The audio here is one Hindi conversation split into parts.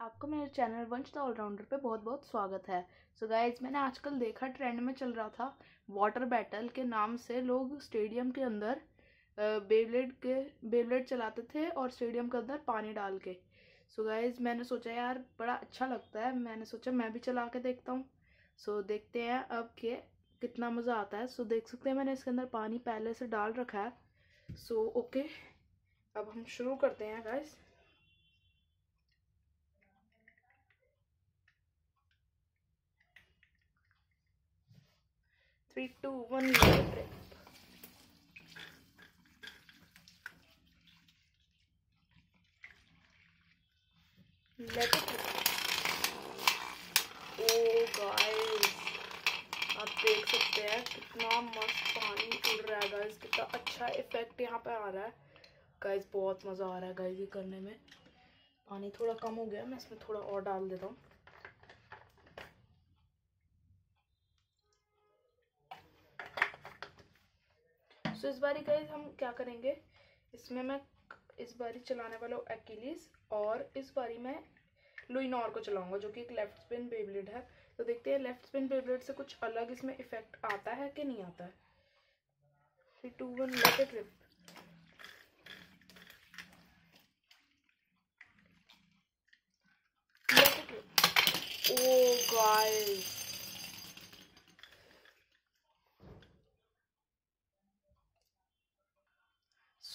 आपका मेरे चैनल वंश द ऑलराउंडर पे बहुत बहुत स्वागत है। सो so गाइज़ मैंने आजकल देखा ट्रेंड में चल रहा था वाटर बैटल के नाम से। लोग स्टेडियम के अंदर बेबलेट के बेबलेट चलाते थे और स्टेडियम के अंदर पानी डाल के। सो so गाइज़ मैंने सोचा यार बड़ा अच्छा लगता है। मैंने सोचा मैं भी चला के देखता हूँ। सो so देखते हैं अब के कितना मज़ा आता है। सो so देख सकते हैं मैंने इसके अंदर पानी पहले से डाल रखा है। सो so, ओके okay, अब हम शुरू करते हैं guys three, two, one let it oh आप देख सकते हैं कितना मस्त पानी उड़ रहा है गाइस कितना अच्छा इफ़ेक्ट यहाँ पे आ रहा है. गाइस बहुत मज़ा आ रहा है गाइस ये करने में. पानी थोड़ा कम हो गया मैं इसमें थोड़ा और डाल देता हूँ. सो so, इस बारी गाइज़ हम क्या करेंगे? इसमें मैं इस बारी चलाने वाला हूँ एक्लीस और इस बारी मैं लुइनॉर को चलाऊँगा जो कि एक लेफ़्ट स्पिन बेबलेट है। तो देखते हैं लेफ़्ट स्पिन बेबलेट से कुछ अलग इसमें इफ़ेक्ट आता है कि नहीं आता है? Three two one let it rip Oh guys.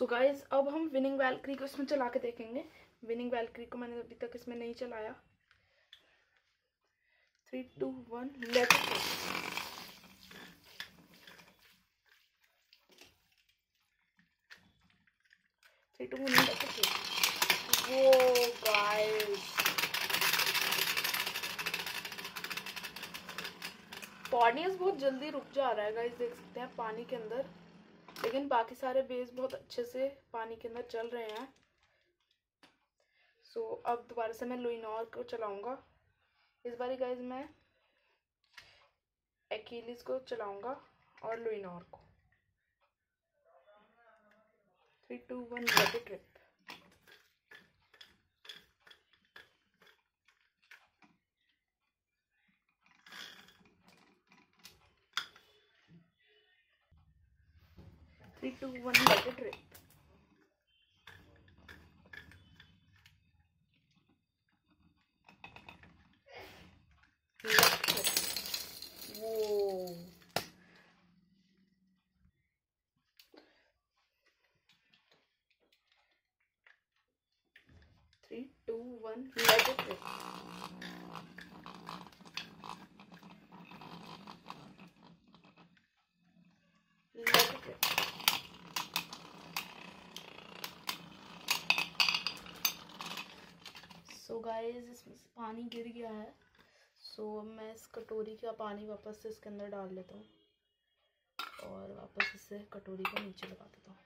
So so guys अब हम विनिंग वैलक्री को इसमें चला के देखेंगे। विनिंग वैलक्री को मैंने अभी तक इसमें नहीं चलाया। Three two one let three two one वो गाइज़ पॉडनेस बहुत जल्दी रुक जा रहा है गाइज़ देख सकते हैं, पानी के अंदर। लेकिन बाकी सारे बेस बहुत अच्छे से पानी के अंदर चल रहे हैं। सो so, अब दोबारा से मैं लुइनॉर को चलाऊँगा। इस बारी गाइज़ मैं एकीलिस को चलाऊँगा और लुइनॉर को। Three two one trip 3, 2, 1, let it rip. Whoa. Three, two, one, let it rip. So so guys इसमें से पानी गिर गया है। सो so, मैं इस कटोरी का पानी वापस से इसके अंदर डाल लेता हूँ। और वापस इसे कटोरी को नीचे लगा देता हूँ।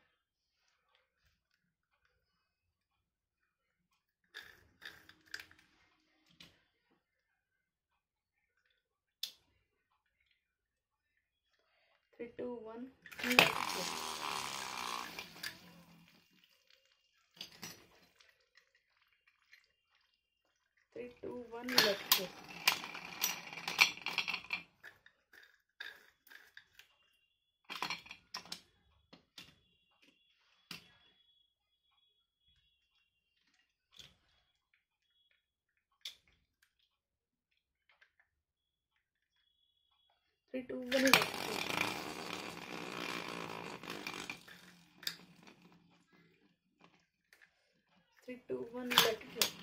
Three two one two, one, let's go. Three, two, one, let's. Three, two, one, let it go.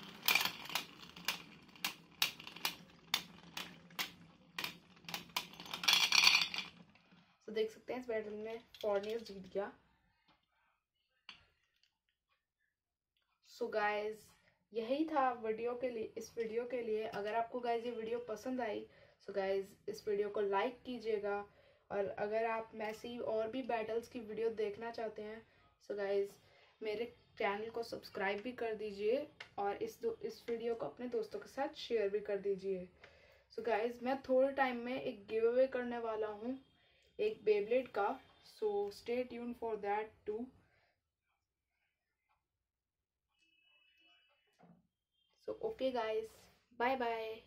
देख सकते हैं इस बैटल में फॉर्नियस जीत गया। सो so गाइज़ यही था वीडियो के लिए, इस वीडियो के लिए। अगर आपको गाइज़ ये वीडियो पसंद आई सो so गाइज़ इस वीडियो को लाइक कीजिएगा। और अगर आप मैसी और भी बैटल्स की वीडियो देखना चाहते हैं सो so गाइज़ मेरे चैनल को सब्सक्राइब भी कर दीजिए और इस दो, इस वीडियो को अपने दोस्तों के साथ शेयर भी कर दीजिए। सो so गाइज़ मैं थोड़े टाइम में एक गिव अवे करने वाला हूँ। एक बेबलेट का so stay tune for that too so okay guys bye bye